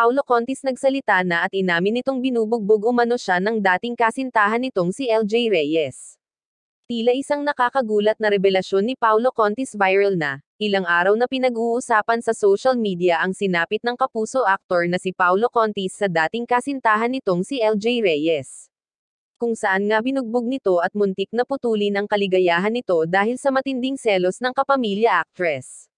Paulo Contis nagsalita na at inamin nitong binubugbog umano siya ng dating kasintahan nitong si LJ Reyes. Tila isang nakakagulat na revelasyon ni Paulo Contis viral na, ilang araw na pinag-uusapan sa social media ang sinapit ng kapuso aktor na si Paulo Contis sa dating kasintahan nitong si LJ Reyes. Kung saan nga binugbog nito at muntik na putulin ang kaligayahan nito dahil sa matinding selos ng kapamilya actress.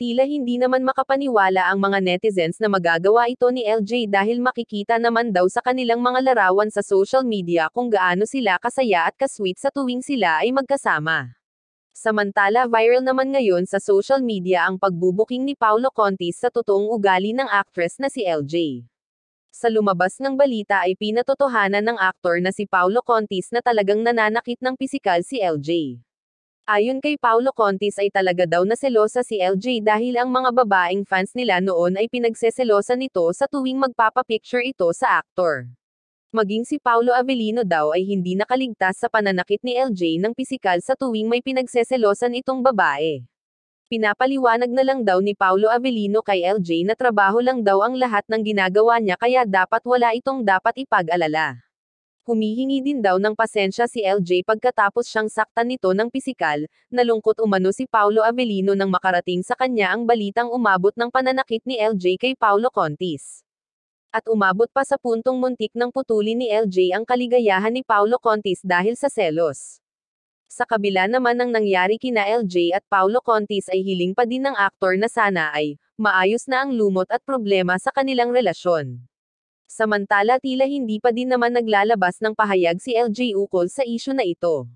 Tila hindi naman makapaniwala ang mga netizens na magagawa ito ni LJ dahil makikita naman daw sa kanilang mga larawan sa social media kung gaano sila kasaya at kasweet sa tuwing sila ay magkasama. Samantala viral naman ngayon sa social media ang pagbubuking ni Paulo Contis sa totoong ugali ng actress na si LJ. Sa lumabas ng balita ay pinatotohanan ng aktor na si Paulo Contis na talagang nananakit ng pisikal si LJ. Ayon kay Paulo Contis ay talaga daw na selosa si LJ dahil ang mga babaeng fans nila noon ay pinagseselosa nito sa tuwing magpapapicture ito sa aktor. Maging si Paulo Avellino daw ay hindi nakaligtas sa pananakit ni LJ ng pisikal sa tuwing may pinagseselosan itong babae. Pinapaliwanag na lang daw ni Paulo Avellino kay LJ na trabaho lang daw ang lahat ng ginagawa niya kaya dapat wala itong dapat ipag-alala. Humihingi din daw ng pasensya si LJ pagkatapos siyang saktan nito ng pisikal, nalungkot umano si Paulo Avellino nang makarating sa kanya ang balitang umabot ng pananakit ni LJ kay Paulo Contis. At umabot pa sa puntong muntik ng putulin ni LJ ang kaligayahan ni Paulo Contis dahil sa selos. Sa kabila naman ng nangyari kina LJ at Paulo Contis ay hiling pa din ng aktor na sana ay, maayos na ang lumot at problema sa kanilang relasyon. Samantala tila hindi pa din naman naglalabas ng pahayag si LJ ukol sa isyu na ito.